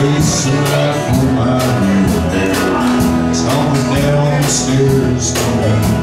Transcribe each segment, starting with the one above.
laugh on down the stairs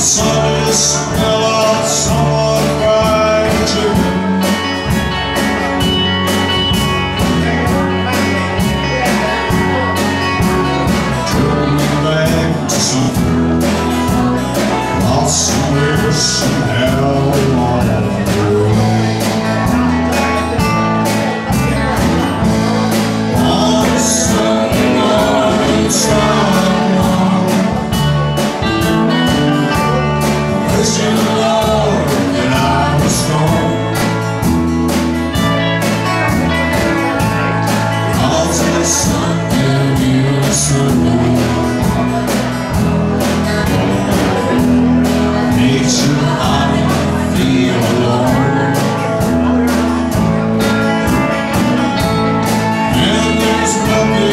Solace love you.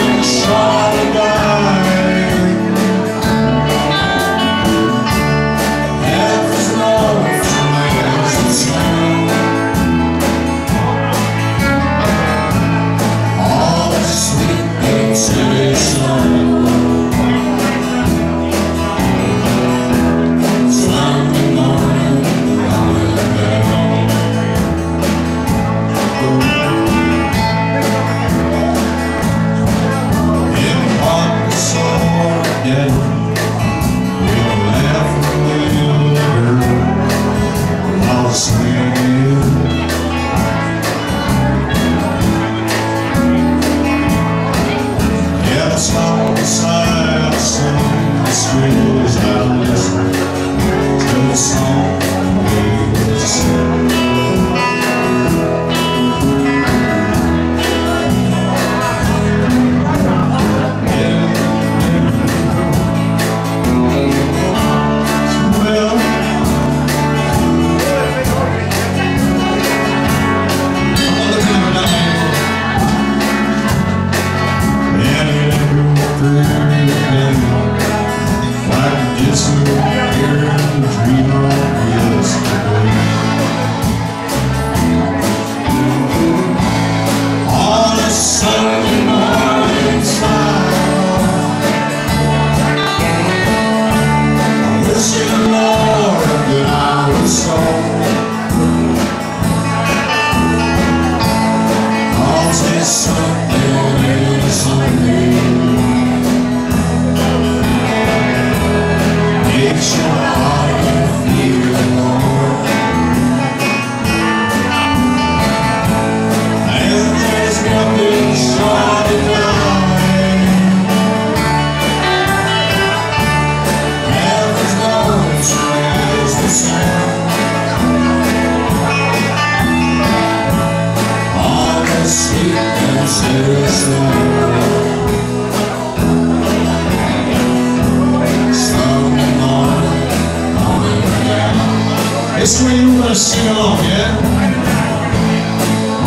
This way you want to sing along, yeah?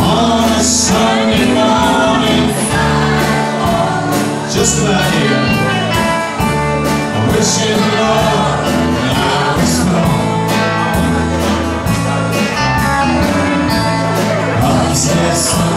On a Sunday morning, just about here. I wish you Lord that I was gone. I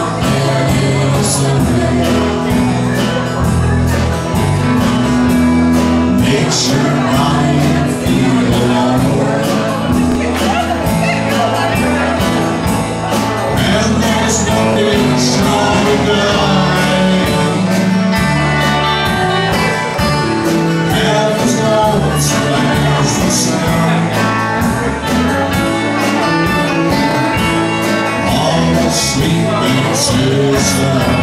Jesus.